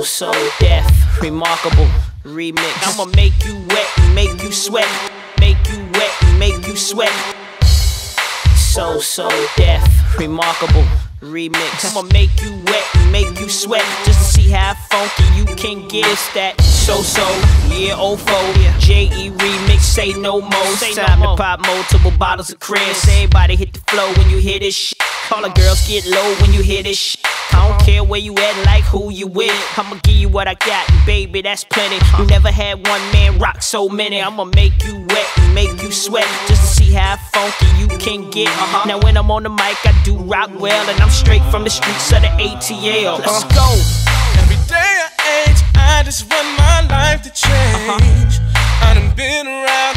So, so Def, remarkable remix. I'ma make you wet, and make you sweat, make you wet, and make you sweat. So, so Def, remarkable remix. I'ma make you wet, and make you sweat, just to see how funky you can get. It's that so, so, yeah, ofo, J.E. remix, say no more. Say Time no to pop multiple bottles of Cris. Everybody hit the flow when you hear this shit. All the girls get low when you hear this shit. I don't care where you at, like who you with. I'ma give you what I got, baby, that's plenty. You never had one man rock so many. I'ma make you wet, and make you sweat, just to see how funky you can get. Uh-huh. Now when I'm on the mic, I do rock well, and I'm straight from the streets of the ATL. Let's go. Every day I age, I just want my life to change. Uh-huh. I done been around,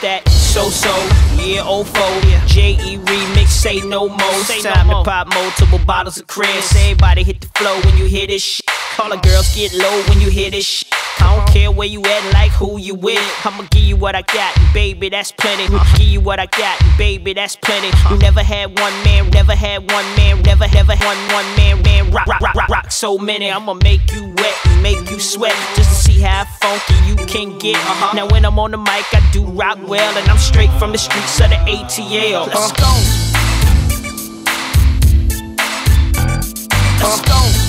that so so, yeah, ofo, J.E. remix, say no more. Say Time no to pop multiple bottles of Cris. Everybody hit the flow when you hear this shit. All the girls get low when you hear this shit. I don't care where you at, like who you with. I'ma give you what I got, baby, that's plenty. I'll give you what I got, baby, that's plenty. You never had one man, never had one man, never, never had one, man, man, rock, rock, rock, rock, so many. I'ma make you wet, make you sweat, just to see how funky you can get. Uh-huh. Now when I'm on the mic, I do rock well, and I'm straight from the streets of the ATL. Let's go. Let's go.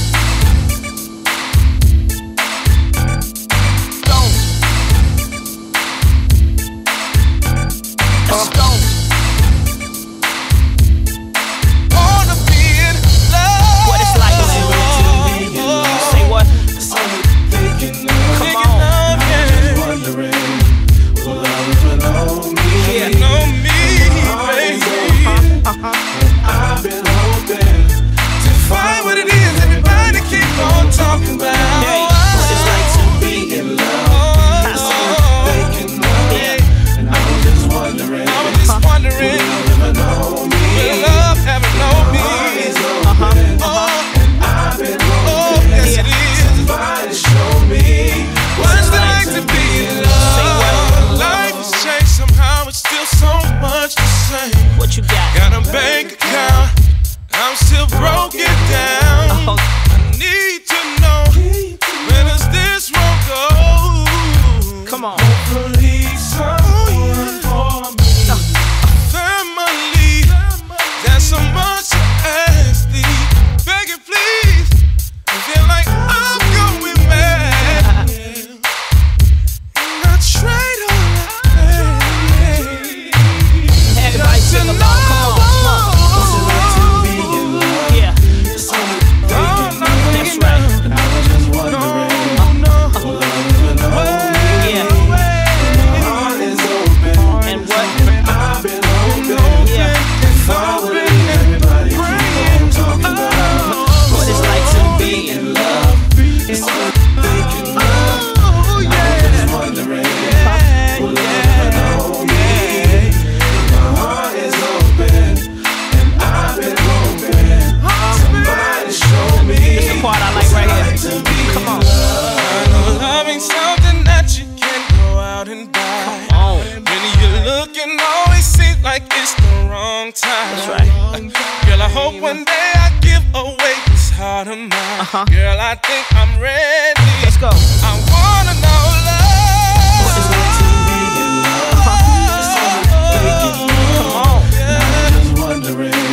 long time. That's right. Girl, I hope one day I give away this heart of mine. Uh-huh. Girl, I think I'm ready. Let's go. I wanna know love. What is to be in love? Uh-huh. Come on. Yeah. I'm just wondering.